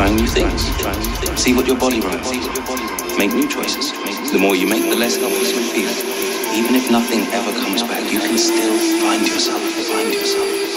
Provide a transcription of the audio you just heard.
Find new things. See what your body wants. Make new choices. The more you make, the less helpless you feel. Even if nothing ever comes back, you can still find yourself. Find yourself.